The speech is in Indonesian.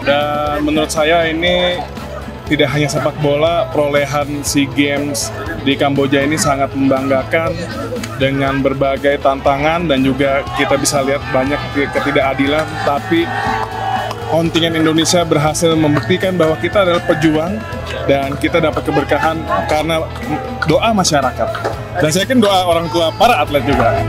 Dan menurut saya ini tidak hanya sepak bola, perolehan SEA Games di Kamboja ini sangat membanggakan dengan berbagai tantangan dan juga kita bisa lihat banyak ketidakadilan, tapi kontingen Indonesia berhasil membuktikan bahwa kita adalah pejuang dan kita dapat keberkahan karena doa masyarakat. Dan saya yakin doa orang tua para atlet juga.